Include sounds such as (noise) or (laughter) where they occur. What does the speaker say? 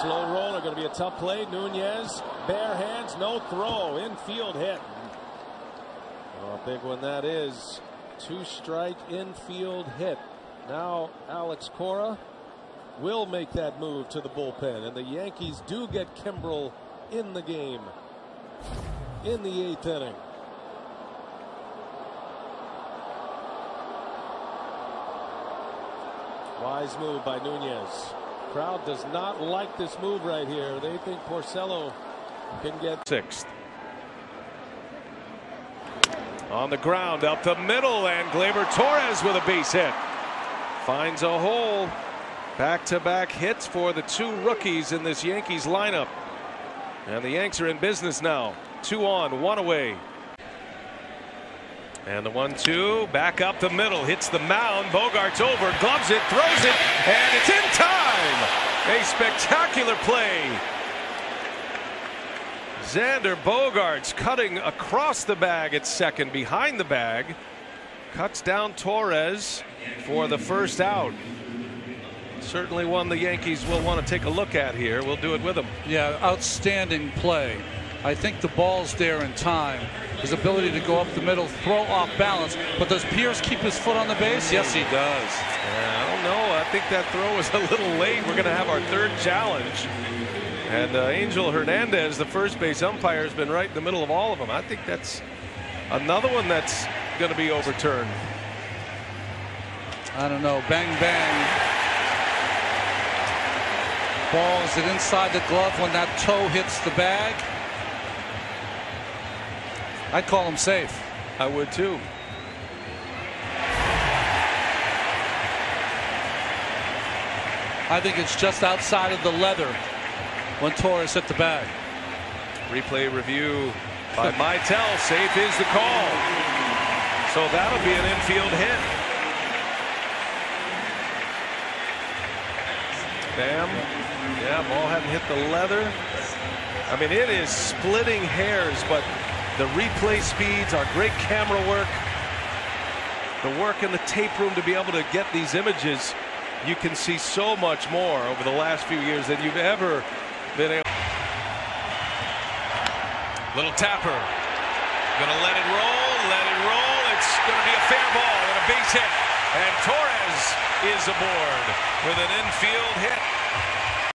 Slow roller, going to be a tough play. Nunez, bare hands, no throw, infield hit. Oh, big one that is. Two strike infield hit. Now Alex Cora will make that move to the bullpen, and the Yankees do get Kimbrel in the game in the eighth inning. Wise move by Nunez. Crowd does not like this move right here. They think Porcello can get sixth. On the ground up the middle and Gleyber Torres with a base hit. Finds a hole. Back to back hits for the two rookies in this Yankees lineup. And the Yanks are in business now. Two on, one away. And the one two back up the middle hits the mound. Bogaerts over, gloves it, throws it, and it's in spectacular play. Xander Bogaerts cutting across the bag at second behind the bag. Cuts down Torres for the first out. Certainly one the Yankees will want to take a look at here. We'll do it with him. Yeah, outstanding play. I think the ball's there in time. His ability to go up the middle, throw off balance. But does Pearce keep his foot on the base? Yes, he does. Yeah, I don't know. I think that throw was a little late. We're going to have our third challenge. And uh, Angel Hernandez, the first base umpire, has been right in the middle of all of them. I think that's another one that's going to be overturned. I don't know. Bang, bang. Ball is it inside the glove when that toe hits the bag? I'd call him safe. I would too. I think it's just outside of the leather when Torres hit the bag. Replay review by (laughs) Mitel. Safe is the call. So that'll be an infield hit. Bam. Yeah, ball hadn't hit the leather. I mean, it is splitting hairs, but the replay speeds, our great camera work, the work in the tape room to be able to get these images, you can see so much more over the last few years than you've ever been able. Little tapper. Gonna let it roll, let it roll. It's gonna be a fair ball and a base hit. And Torres is aboard with an infield hit.